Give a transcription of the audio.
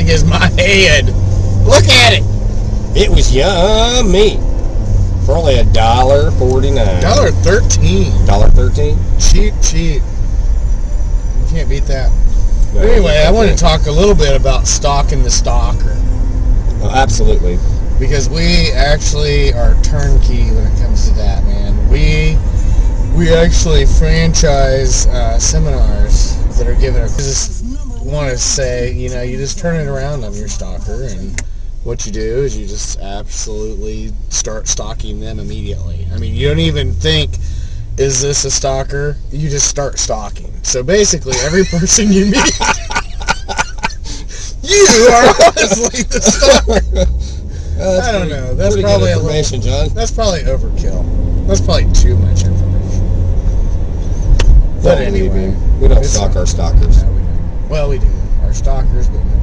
big as my head. Look at it. It was yummy. For only a dollar forty-nine. Dollar thirteen. Dollar thirteen. Cheap, cheap. You can't beat that. No, Anyway, I want to talk a little bit about stalking the stalker Oh, absolutely. because we actually are turnkey when it comes to that, man. We we actually franchise uh, seminars that are given. Want to say, you know, you just turn it around on your stalker, and what you do is you just absolutely start stalking them immediately. I mean, you don't even think. Is this a stalker? You just start stalking. So basically, every person you meet, you are honestly the stalker. Uh, I don't pretty- know. That's probably a little- information, John. That's probably overkill. That's probably too much information. But anyway, we don't stalk our stalkers. No. Well, we do. Our stalkers, but